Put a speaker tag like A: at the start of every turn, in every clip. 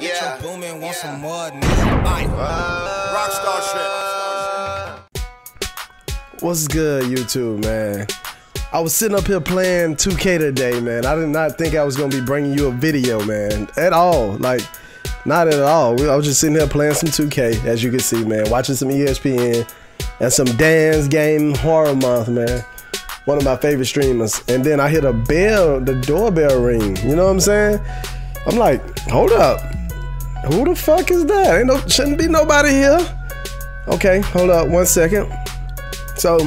A: Yeah. booming, want some more, nigga. Uh, Rockstar
B: shit. What's good, YouTube, man? I was sitting up here playing 2K today, man. I did not think I was gonna be bringing you a video, man, at all. Like, not at all. I was just sitting here playing some 2K, as you can see, man. Watching some ESPN and some Dance Game Horror Month, man. One of my favorite streamers. And then I hit a bell, the doorbell ring. You know what I'm saying? I'm like, hold up. Who the fuck is that? Ain't no shouldn't be nobody here. Okay, hold up one second. So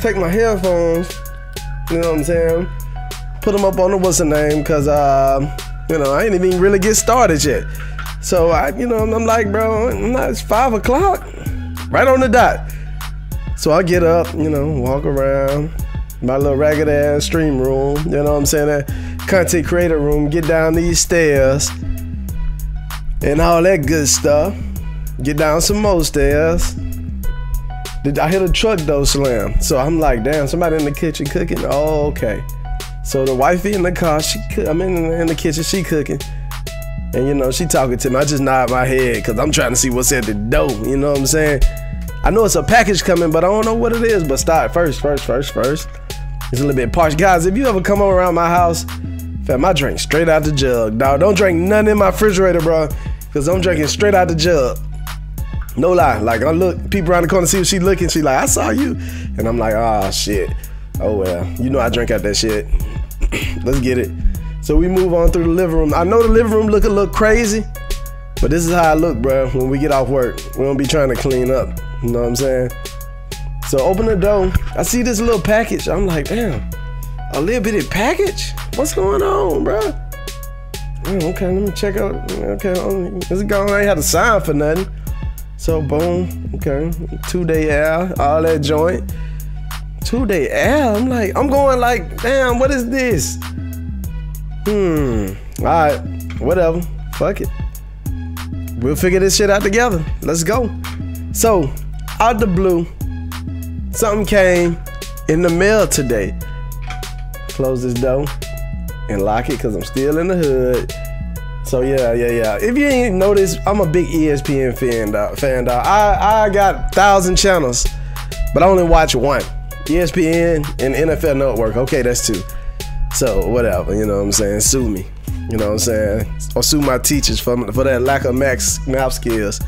B: take my headphones, you know what I'm saying? Put them up on the what's the name, cause uh, you know, I ain't even really get started yet. So I, you know, I'm like, bro, it's five o'clock. Right on the dot. So I get up, you know, walk around my little ragged ass stream room, you know what I'm saying? That content creator room, get down these stairs and all that good stuff. Get down some more stairs. I hear the truck door slam. So I'm like, damn, somebody in the kitchen cooking. Oh, okay. So the wifey in the car, she I'm in, in the kitchen, she cooking. And you know, she talking to me. I just nod my head because I'm trying to see what's at the door. You know what I'm saying? I know it's a package coming, but I don't know what it is. But start first, first, first, first. It's a little bit parched. Guys, if you ever come around my house, fam, I drink straight out the jug. Dog, don't drink nothing in my refrigerator, bro. Cause I'm drinking straight out the jug. No lie. Like I look, people around the corner see what she looking. She like, I saw you. And I'm like, oh shit. Oh well. You know I drink out that shit. Let's get it. So we move on through the living room. I know the living room look a little crazy, but this is how I look, bro, when we get off work. We don't be trying to clean up. You know what I'm saying? So open the door. I see this little package. I'm like, damn, a little bitty package? What's going on, bro? Mm, okay, let me check out. Okay, is it going? I ain't had a sign for nothing. So boom, okay, two day air, all that joint. Two day air. I'm like, I'm going like, damn, what is this? Hmm. All right, whatever. Fuck it. We'll figure this shit out together. Let's go. So, out the blue, something came in the mail today. Close this door and lock it because I'm still in the hood. So yeah, yeah, yeah. If you ain't noticed, I'm a big ESPN fan, dog. Fan, dog. I I got thousand channels, but I only watch one. ESPN and NFL Network. Okay, that's two. So whatever, you know what I'm saying. Sue me, you know what I'm saying, or sue my teachers for for that lack of max math skills.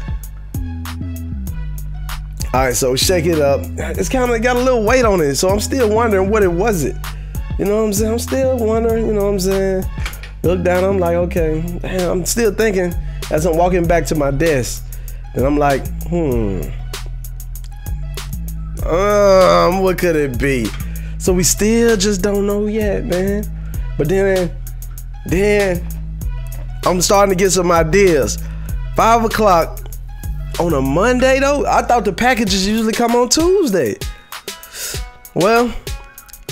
B: All right, so shake it up. It's kind of got a little weight on it, so I'm still wondering what it was it. You know what I'm saying? I'm still wondering, you know what I'm saying? Look down, I'm like, okay, damn, I'm still thinking as I'm walking back to my desk. And I'm like, hmm. Um, what could it be? So we still just don't know yet, man. But then, then I'm starting to get some ideas. Five o'clock on a Monday though? I thought the packages usually come on Tuesday. Well,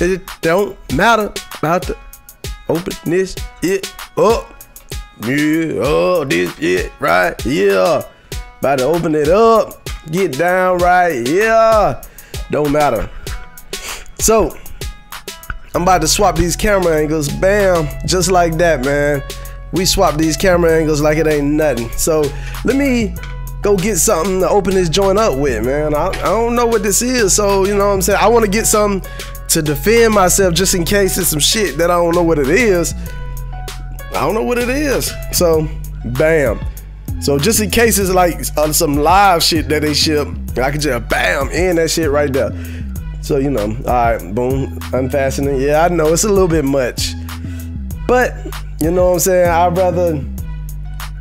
B: it don't matter about the open this it up. Yeah, oh, this it right, yeah. About to open it up, get down right, yeah. Don't matter. So, I'm about to swap these camera angles, bam, just like that, man. We swap these camera angles like it ain't nothing. So, let me go get something to open this joint up with, man. I, I don't know what this is, so you know what I'm saying. I want to get something to defend myself just in case it's some shit that I don't know what it is. I don't know what it is. So, bam. So just in case it's like uh, some live shit that they ship, I can just bam in that shit right there. So you know, all right, boom, unfastening. Yeah, I know it's a little bit much, but you know what I'm saying. I'd rather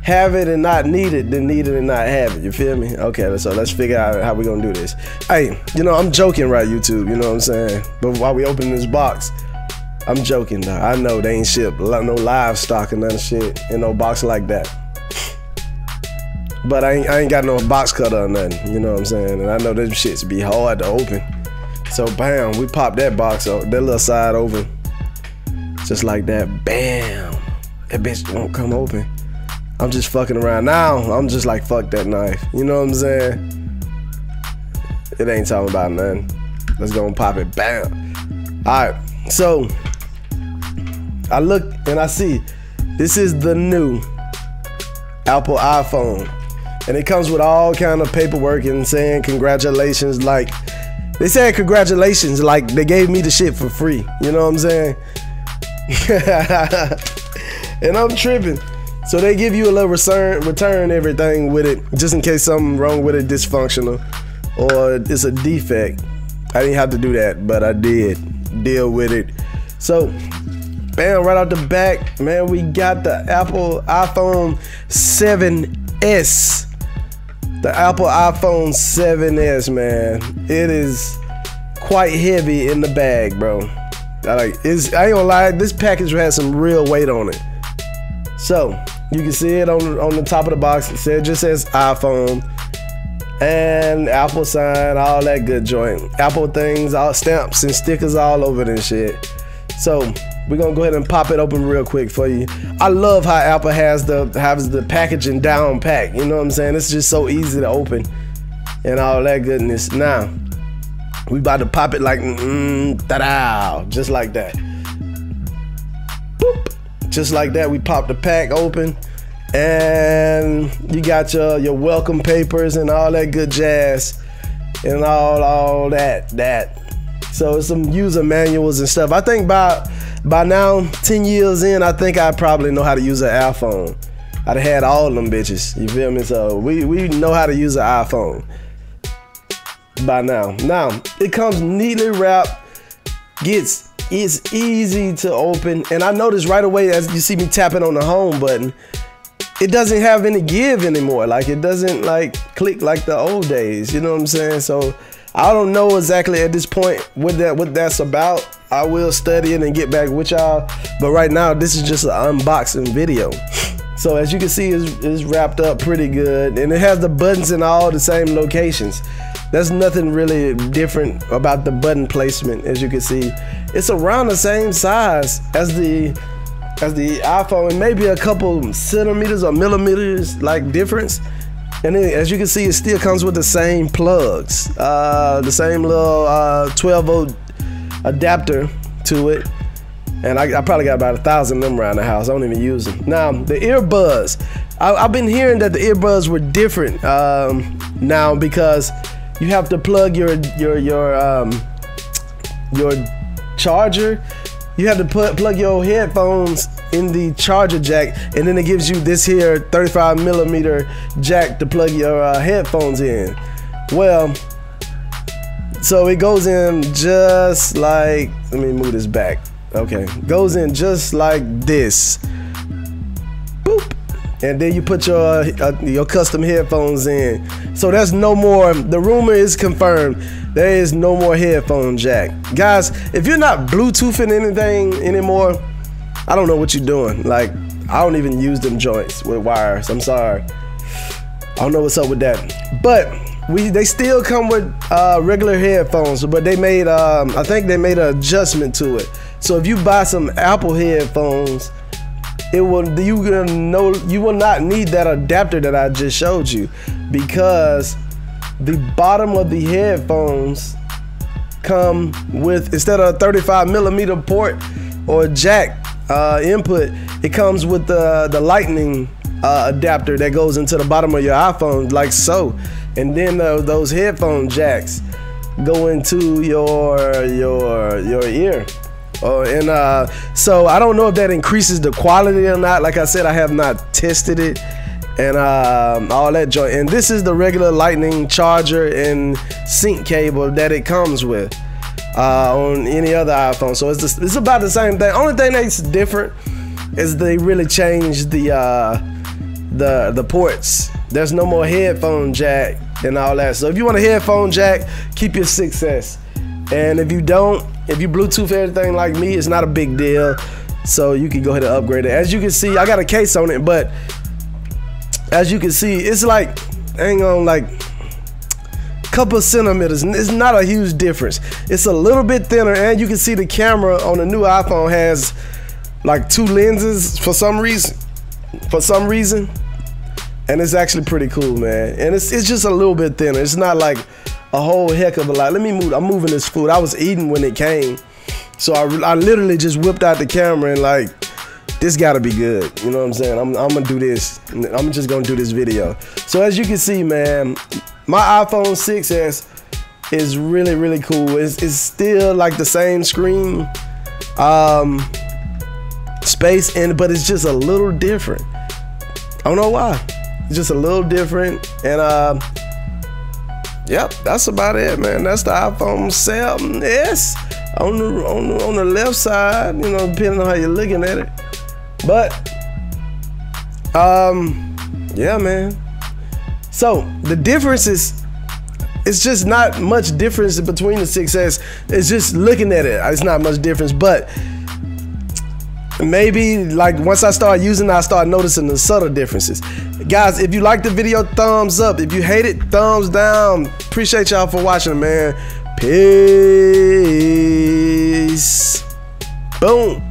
B: have it and not need it than need it and not have it. You feel me? Okay, so let's figure out how we gonna do this. Hey, you know, I'm joking, right, YouTube? You know what I'm saying? But while we open this box, I'm joking, though. I know they ain't ship no livestock and none shit in no box like that. But I ain't, I ain't got no box cutter or nothing, you know what I'm saying? And I know them shits be hard to open. So bam, we pop that box, that little side open. Just like that, bam. That bitch won't come open. I'm just fucking around now. I'm just like, fuck that knife. You know what I'm saying? It ain't talking about nothing. Let's go and pop it. Bam. All right. So I look and I see this is the new Apple iPhone. And it comes with all kind of paperwork and saying congratulations. Like they said congratulations, like they gave me the shit for free. You know what I'm saying? and I'm tripping. So they give you a little return, return everything with it, just in case something wrong with it, dysfunctional, or it's a defect. I didn't have to do that, but I did deal with it. So, bam, right out the back, man, we got the Apple iPhone 7S. The Apple iPhone 7S, man. It is quite heavy in the bag, bro. I like it's I ain't gonna lie, this package has some real weight on it. So you can see it on on the top of the box. It says just says iPhone and Apple sign, all that good joint. Apple things, all stamps and stickers all over this shit. So we're gonna go ahead and pop it open real quick for you. I love how Apple has the has the packaging down pack. You know what I'm saying? It's just so easy to open and all that goodness. Now we about to pop it like mm, ta-da, just like that. Just like that, we pop the pack open, and you got your your welcome papers and all that good jazz, and all all that that. So some user manuals and stuff. I think by by now, 10 years in, I think I probably know how to use an iPhone. I'd have had all of them bitches. You feel me? So we, we know how to use an iPhone by now. Now, it comes neatly wrapped, gets it's easy to open, and I noticed right away as you see me tapping on the home button, it doesn't have any give anymore. Like it doesn't like click like the old days. You know what I'm saying? So I don't know exactly at this point what that what that's about. I will study it and get back with y'all. But right now, this is just an unboxing video. So as you can see, it's, it's wrapped up pretty good, and it has the buttons in all the same locations. There's nothing really different about the button placement, as you can see. It's around the same size as the as the iPhone, maybe a couple centimeters or millimeters like difference. And then, as you can see, it still comes with the same plugs, uh, the same little uh, 12 volt adapter to it. And I, I, probably got about a thousand of them around the house. I don't even use them. Now, the earbuds. I, have been hearing that the earbuds were different um, now because you have to plug your your your um, your charger. You have to put plug your headphones in the charger jack, and then it gives you this here 35 millimeter jack to plug your uh, headphones in. Well, so it goes in just like. Let me move this back. Okay, goes in just like this. And then you put your uh, your custom headphones in. So there's no more. The rumor is confirmed. There is no more headphone jack, guys. If you're not Bluetoothing anything anymore, I don't know what you're doing. Like I don't even use them joints with wires. I'm sorry. I don't know what's up with that, but we they still come with uh, regular headphones, but they made um, I think they made an adjustment to it. So if you buy some Apple headphones it will you will know you will not need that adapter that I just showed you because the bottom of the headphones come with instead of a 35 millimeter port or jack uh, input, it comes with the the lightning uh, adapter that goes into the bottom of your iPhone like so, and then uh, those headphone jacks go into your your your ear. Uh, and uh, so I don't know if that increases the quality or not. Like I said, I have not tested it and uh, all that joint. And this is the regular lightning charger and sync cable that it comes with uh, on any other iPhone. So it's, just, it's about the same thing. Only thing that's different is they really changed the uh, the the ports. There's no more headphone jack and all that. So if you want a headphone jack, keep your 6S. And if you don't, if you Bluetooth everything like me, it's not a big deal. So you can go ahead and upgrade it. As you can see, I got a case on it, but as you can see, it's like, hang on, like couple centimeters. It's not a huge difference. It's a little bit thinner, and you can see the camera on the new iPhone has like two lenses for some reason. For some reason, and it's actually pretty cool, man. And it's it's just a little bit thinner. It's not like a whole heck of a lot. Let me move. I'm moving this food. I was eating when it came, so I, I literally just whipped out the camera and like this gotta be good. You know what I'm saying? I'm, I'm gonna do this. I'm just gonna do this video. So as you can see, man, my iPhone 6s is really really cool. It's, it's still like the same screen, um, space, and but it's just a little different. I don't know why. It's just a little different, and uh, yep, that's about it, man. That's the iPhone 7s on the on the, on the left side. You know, depending on how you're looking at it. But um, yeah, man. So the difference is it's just not much difference between the 6S. It's just looking at it. It's not much difference, but maybe like once I start using it, I start noticing the subtle differences. Guys, if you like the video, thumbs up. If you hate it, thumbs down. Appreciate y'all for watching, man. Peace. Boom.